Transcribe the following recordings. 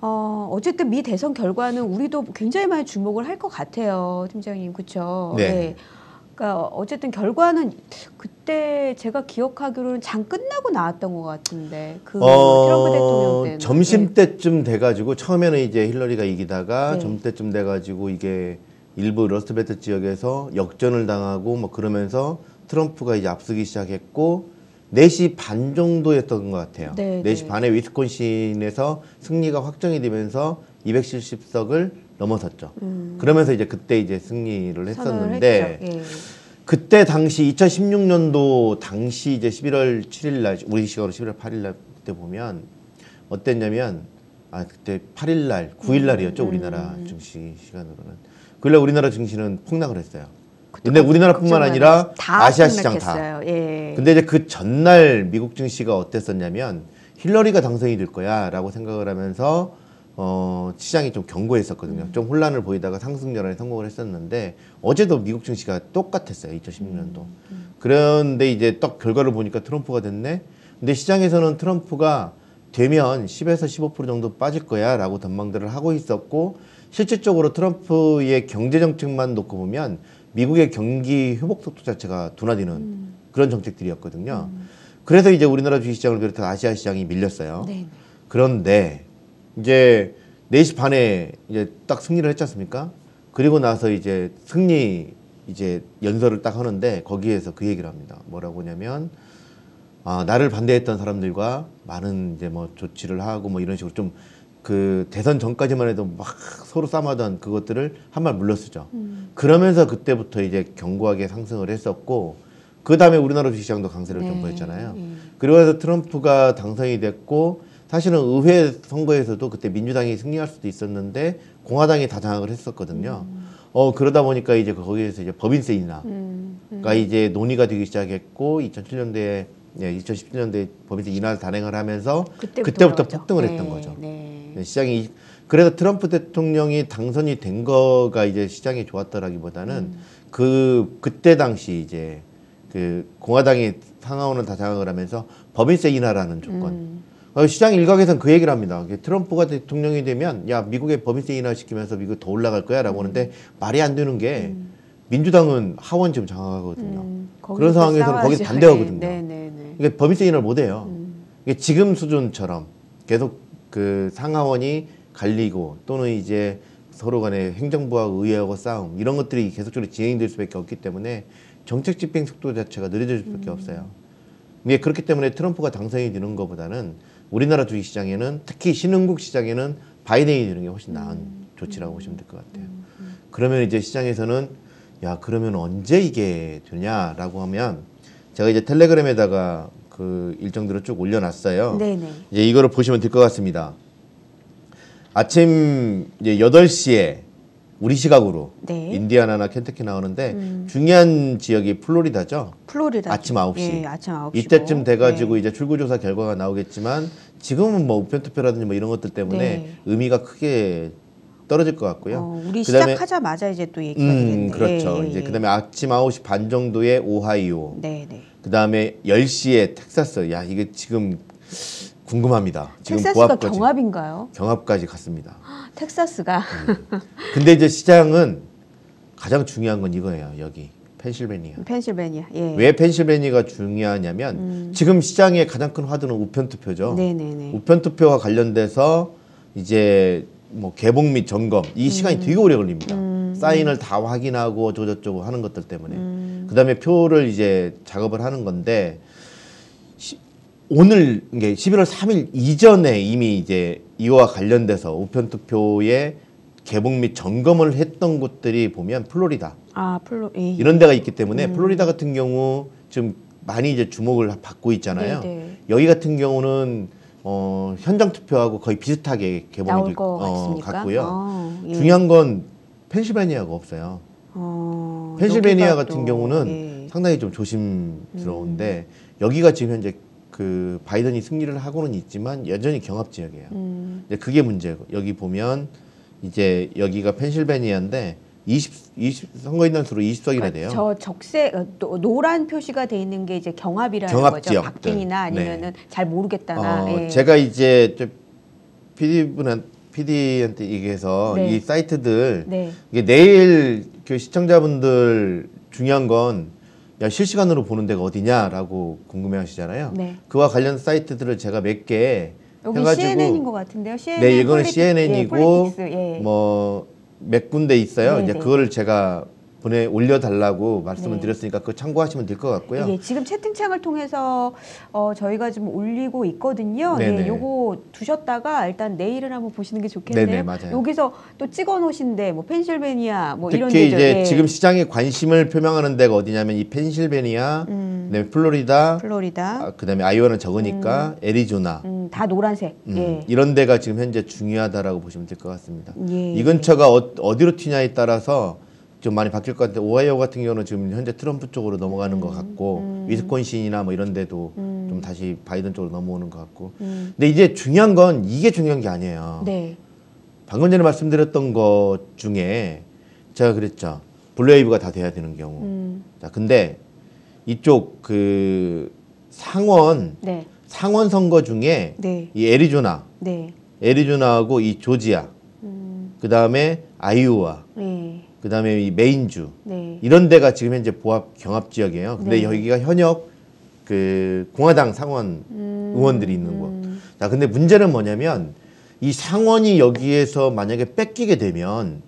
어, 어쨌든 미 대선 결과는 우리도 굉장히 많이 주목을 할 것 같아요, 팀장님, 그렇죠? 네. 그러니까 어쨌든 결과는 그때 제가 기억하기로는 장 끝나고 나왔던 것 같은데 그 트럼프 대통령 점심 네. 때쯤 돼가지고 처음에는 이제 힐러리가 이기다가 네. 점심 때쯤 돼가지고 이게 일부 Rust Belt 지역에서 역전을 당하고 뭐 그러면서 트럼프가 이제 앞서기 시작했고 4시 반 정도였던 것 같아요. 네, 4시 네. 반에 위스콘신에서 승리가 확정이 되면서 270석을 넘어섰죠. 그러면서 이제 그때 이제 승리를 음. 했었는데. 예. 그때 당시 2016년도 당시 이제 11월 7일 날 우리 시각으로 11월 8일 날 그때 보면 어땠냐면 아 그때 8일 날 9일 날이었죠 음. 우리나라 증시 시간으로는 9일 날 우리나라 증시는 폭락을 했어요. 근데 우리나라뿐만 아니라 아시아 시장 다. 예. 근데 이제 그 전날 미국 증시가 어땠었냐면 힐러리가 당선이 될 거야라고 생각을 하면서 어 시장이 좀 견고했었거든요. 음. 좀 혼란을 보이다가 상승 전환에 성공을 했었는데 어제도 미국 증시가 똑같았어요. 2016년도. 음. 그런데 이제 딱 결과를 보니까 트럼프가 됐네. 근데 시장에서는 트럼프가 되면 10에서 15% 정도 빠질 거야라고 전망들을 하고 있었고 실질적으로 트럼프의 경제 정책만 놓고 보면 미국의 경기 회복 속도 자체가 둔화되는 음. 그런 정책들이었거든요. 그래서 이제 우리나라 주식시장을 비롯해 아시아 시장이 밀렸어요. 네. 그런데 이제 4시 반에 이제 딱 승리를 했지 않습니까? 그리고 나서 이제 승리 이제 연설을 딱 하는데 거기에서 그 얘기를 합니다. 뭐라고 하냐면 아, 나를 반대했던 사람들과 많은 이제 뭐 조치를 하고 뭐 이런 식으로 좀 그 대선 전까지만 해도 막 서로 싸마던 그것들을 한말 물러쓰죠. 그러면서 그때부터 이제 견고하게 상승을 했었고 그 다음에 우리나라 주식시장도 강세를 좀 네. 보였잖아요. 예. 그리고 해서 트럼프가 당선이 됐고 사실은 의회 선거에서도 그때 민주당이 승리할 수도 있었는데 공화당이 다 장악을 했었거든요. 어 그러다 보니까 이제 거기에서 이제 법인세 인하가 음, 음. 이제 논의가 되기 시작했고 2007년도에 예, 2017년도에 법인세 인하를 단행을 하면서 그때부터, 그때부터. 폭등을 네, 했던 거죠. 네. 네, 시장이 그래서 트럼프 대통령이 당선이 된 거가 이제 시장이 좋았더라기보다는 그 그때 당시 이제 그 공화당이 상하원을 다 장악을 하면서 법인세 인하라는 조건. 음. 어, 시장 일각에서는 그 얘기를 합니다. 트럼프가 대통령이 되면 야 미국의 법인세 인하 시키면서 미국 더 올라갈 거야라고 하는데 말이 안 되는 게 민주당은 하원 지금 장악하거든요. 음, 그런 상황에서는 거기. 반대하거든요. 네, 네, 네. 이게 법인세 인하를 못 해요. 음. 이게 지금 수준처럼 계속 그 상하원이 갈리고 또는 이제 서로 간에 행정부와 의회하고 싸움 이런 것들이 계속적으로 진행될 수밖에 없기 때문에 정책 집행 속도 자체가 느려질 수밖에 없어요. 이게 그렇기 때문에 트럼프가 당선이 되는 것보다는 우리나라 주식 시장에는 특히 신흥국 시장에는 바이든이 되는 게 훨씬 나은 조치라고 보시면 될 것 같아요. 그러면 이제 시장에서는 야 그러면 언제 이게 되냐라고 하면 제가 이제 텔레그램에다가 그 일정들을 쭉 올려놨어요. 네, 네. 이제 이거를 보시면 될 것 같습니다. 아침 이제 8시에 우리 시각으로 네. 인디아나나 켄터키 나오는데 중요한 지역이 플로리다죠. 플로리다 아침 9시. 예, 아침 9시. 이때쯤 돼 가지고 이제 출구 조사 결과가 나오겠지만 지금은 뭐 우편 투표라든지 뭐 이런 것들 때문에 네. 의미가 크게 떨어질 것 같고요. 어, 우리 그다음에- 시작하자마자 이제 또 얘기가 음, 되겠네. 그렇죠. 예, 이제 예. 그다음에 아침 9시 반 정도에 오하이오. 네, 네. 그 다음에 10시에 텍사스. 야, 이게 지금 궁금합니다. 지금 텍사스가 보합까지 경합인가요? 경합까지 갔습니다. 텍사스가 근데 이제 시장은 가장 중요한 건 이거예요. 여기 펜실베니아. 펜실베니아. 예. 왜 펜실베니아가 중요하냐면 지금 시장의 가장 큰 화두는 우편 투표죠. 네, 네, 네. 우편 투표와 관련돼서 이제 뭐 개봉 및 점검 이 시간이 되게 오래 걸립니다. 사인을 다 확인하고 어쩌고저쩌고 하는 것들 때문에 그 다음에 표를 이제 작업을 하는 건데 시- 오늘 이게 11월 3일 이전에 이미 이제 이와 관련돼서 우편 투표의 개봉 및 점검을 했던 곳들이 보면 플로리다 아, 플로 예. 이런 데가 있기 때문에 플로리다 같은 경우 좀 많이 이제 주목을 받고 있잖아요. 네, 네. 여기 같은 경우는 어, 현장 투표하고 거의 비슷하게 개봉이 될- 것 어, 같습니까? 같고요. 어, 예. 중요한 건 펜실베니아가 없어요. 어, 펜실베니아 같은 또, 경우는 예. 상당히 좀 조심스러운데 여기가 지금 현재 그 바이든이 승리를 하고는 있지만 여전히 경합 지역이에요. 음, 이제 그게 문제고 여기 보면 이제 여기가 펜실베니아인데 20, 20 선거인단 수로 20석이나 돼요. 저 적색 어, 또 노란 표시가 돼 있는 게 이제 경합이라는 경합 거죠. 지역들. 박빙이나 아니면은 잘 모르겠다나. 어, 예. 제가 이제 저 PD분한 PD한테 얘기해서 네. 이 사이트들 네. 이게 내일 그 시청자분들 중요한 건 야, 실시간으로 보는 데가 어디냐라고 궁금해 하시잖아요. 네. 그와 관련 사이트들을 제가 몇 개 해가지고 CNN인 것 같은데요. CNN 네, 이거는 CNN이고 예, 예. 뭐몇 군데 있어요. 네, 이제 네. 그거를 제가 보내 올려달라고 말씀을 네. 드렸으니까 그거 참고하시면 될 것 같고요. 예, 지금 채팅창을 통해서 어, 저희가 지금 올리고 있거든요. 네네. 예, 요거 두셨다가 일단 내일을 한번 보시는 게 좋겠네요. 네네, 맞아요. 여기서 또 찍어 놓으신데 뭐 펜실베니아 뭐 이런 특히 데죠. 이제 예. 지금 시장에 관심을 표명하는 데가 어디냐면 이 펜실베니아, 음, 그다음에 플로리다, 플로리다, 아, 그다음에 아이오와는 적으니까 애리조나 음, 다 노란색. 음, 예. 이런 데가 지금 현재 중요하다라고 보시면 될 것 같습니다. 예. 이 근처가 어, 어디로 튀냐에 따라서 좀 많이 바뀔 것 같은데 오하이오 같은 경우는 지금 현재 트럼프 쪽으로 넘어가는 것 같고 위스콘신이나 뭐 이런 데도 좀 다시 바이든 쪽으로 넘어오는 것 같고 음, 근데 이제 중요한 건 이게 중요한 게 아니에요. 네. 방금 전에 말씀드렸던 것 중에 제가 그랬죠. blue wave가 다 돼야 되는 경우. 음, 자, 근데 이쪽 그 상원 네. 상원 선거 중에 네. 이 애리조나, 네. 애리조나하고 이 조지아, 음, 그 다음에 아이오와, 네. 그 다음에 이 메인주 네. 이런 데가 지금 현재 보합 경합 지역이에요. 근데 네. 여기가 현역 그 공화당 상원 음, 의원들이 있는 곳. 음, 자, 근데 문제는 뭐냐면 이 상원이 여기에서 만약에 뺏기게 되면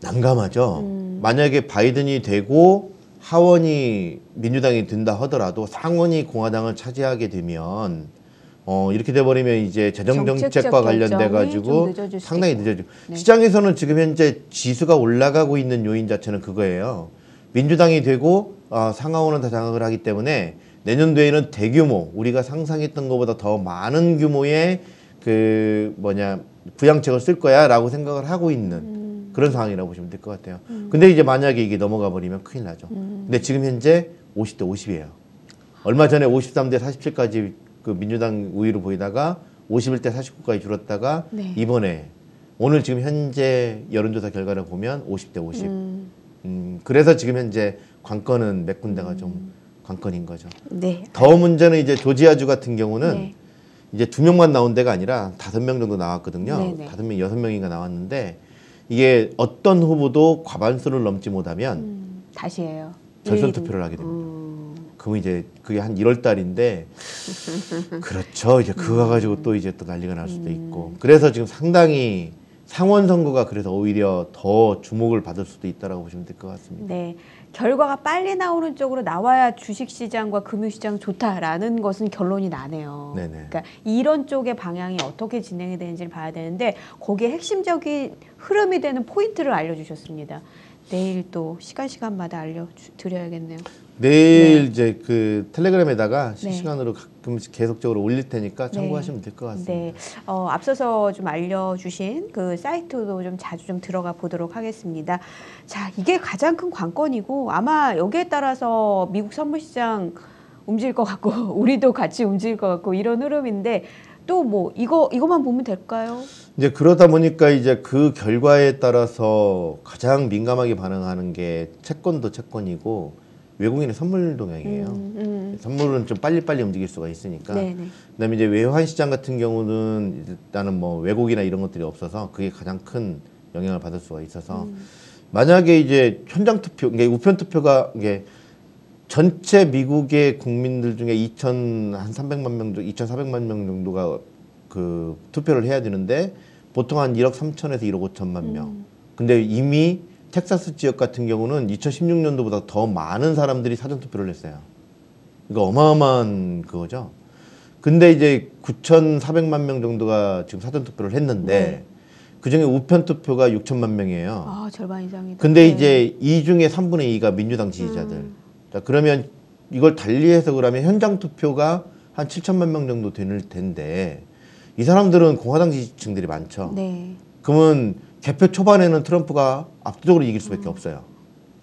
난감하죠. 음. 만약에 바이든이 되고 하원이 민주당이 된다 하더라도 상원이 공화당을 차지하게 되면 어 이렇게 돼 버리면 이제 재정 정책적 정책과 관련돼 가지고 상당히. 늦어지고 네. 시장에서는 지금 현재 지수가 올라가고 있는 요인 자체는 그거예요. 민주당이 되고 아, 상하원은 다 장악을 하기 때문에 내년도에는 대규모 우리가 상상했던 것보다 더 많은 규모의 그 뭐냐 부양책을 쓸 거야라고 생각을 하고 있는 음. 그런 상황이라고 보시면 될 것 같아요. 근데 이제 만약에 이게 넘어가 버리면 큰일 나죠. 음. 근데 지금 현재 50대 50이에요. 얼마 전에 53대 47까지 그 민주당 우위로 보이다가 51대 49까지 줄었다가 네. 이번에 오늘 지금 현재 여론조사 결과를 보면 50대 50. 음. 음, 그래서 지금 현재 관건은 몇 군데가 좀 관건인 거죠. 네. 더 문제는 이제 조지아주 같은 경우는 네. 이제 두 명만 나온 데가 아니라 다섯 명 정도 나왔거든요. 네네. 다섯 명, 여섯 명인가 나왔는데 이게 어떤 후보도 과반수를 넘지 못하면 음, 다시 해요. 일일이. 투표를 하게 됩니다. 음, 그럼 이제 그게 한 1월 달인데 그렇죠. 이제 그거 가지고 또 이제 또 난리가 날 수도 있고. 그래서 지금 상당히 상원 선거가 그래서 오히려 더 주목을 받을 수도 있다라고 보시면 될 것 같습니다. 네. 결과가 빨리 나오는 쪽으로 나와야 주식시장과 금융시장 좋다라는 것은 결론이 나네요. 네네. 그러니까 이런 쪽의 방향이 어떻게 진행이 되는지를 봐야 되는데 거기에 핵심적인 흐름이 되는 포인트를 알려주셨습니다. 내일 또 시간 시간마다 알려드려야겠네요. 내일 이제 그 텔레그램에다가 네. 실시간으로 가끔씩 계속적으로 올릴 테니까 참고하시면 될 것 같습니다. 네, 어, 앞서서 좀 알려주신 그 사이트도 좀 자주 좀 들어가 보도록 하겠습니다. 자, 이게 가장 큰 관건이고 아마 여기에 따라서 미국 선물시장 움직일 것 같고 우리도 같이 움직일 것 같고 이런 흐름인데 또 뭐 이거 이것만 보면 될까요? 이제 그러다 보니까 이제 그 결과에 따라서 가장 민감하게 반응하는 게 채권도 채권이고 외국인의 선물 동향이에요. 음, 음. 선물은 좀 빨리빨리 움직일 수가 있으니까. 네, 네. 그다음에 이제 외환 시장 같은 경우는 일단은 뭐 외국이나 이런 것들이 없어서 그게 가장 큰 영향을 받을 수가 있어서 음. 만약에 이제 현장 투표, 이게 우편 투표가 이게 전체 미국의 국민들 중에 2천 한 300만 명, 정도, 2,400만 명 정도가 그 투표를 해야 되는데 보통 한 1억 3천에서 1억 5천만 명. 음. 근데 이미 텍사스 지역 같은 경우는 2016년도보다 더 많은 사람들이 사전 투표를 했어요. 이거 어마어마한 그거죠. 근데 이제 9,400만 명 정도가 지금 사전 투표를 했는데 네. 그 중에 우편 투표가 6천만 명이에요. 아 절반 이상이다. 근데 네. 이제 이 중에 3분의 2가 민주당 지지자들. 음. 자, 그러면 이걸 달리해서 그러면 현장 투표가 한 7천만 명 정도 되는 텐데 이 사람들은 공화당 지지층들이 많죠. 네. 그러면 개표 초반에는 트럼프가 압도적으로 이길 수밖에 없어요.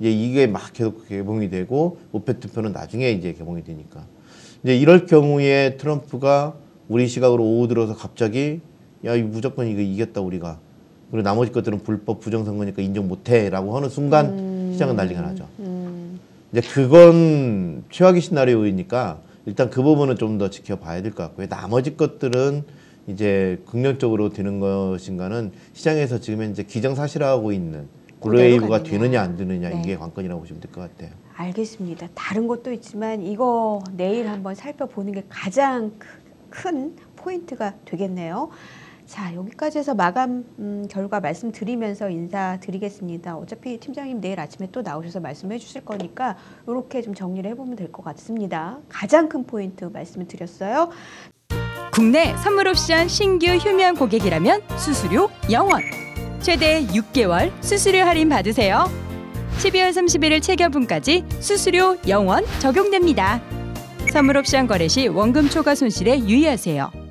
이제 이게 막 계속 개봉이 되고 우편 투표는 나중에 이제 개봉이 되니까. 이제 이럴 경우에 트럼프가 우리 시각으로 오후 들어서 갑자기 야, 이 무조건 이거 이겼다 우리가. 그리고 나머지 것들은 불법 부정선거니까 인정 못해라고 하는 순간 음. 시장은 난리가 나죠. 음. 이제 그건 최악의 시나리오이니까 일단 그 부분은 좀 더 지켜봐야 될 것 같고요. 나머지 것들은 이제 긍정적으로 되는 것인가는 시장에서 지금 현재 기정사실화하고 있는 blue wave가 가느냐. 되느냐 안 되느냐 네. 이게 관건이라고 보시면 될 것 같아요. 알겠습니다. 다른 것도 있지만 이거 내일 한번 살펴보는 게 가장 크- 큰 포인트가 되겠네요. 자 여기까지 해서 마감 음, 결과 말씀드리면서 인사드리겠습니다. 어차피 팀장님 내일 아침에 또 나오셔서 말씀해 주실 거니까 이렇게 좀 정리를 해보면 될 것 같습니다. 가장 큰 포인트 말씀을 드렸어요. 국내 선물 옵션 신규 휴면 고객이라면 수수료 0원. 최대 6개월 수수료 할인 받으세요. 12월 31일 체결분까지 수수료 0원 적용됩니다. 선물 옵션 거래 시 원금 초과 손실에 유의하세요.